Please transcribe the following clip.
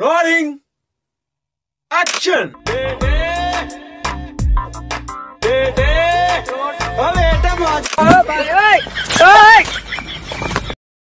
Rolling. Action.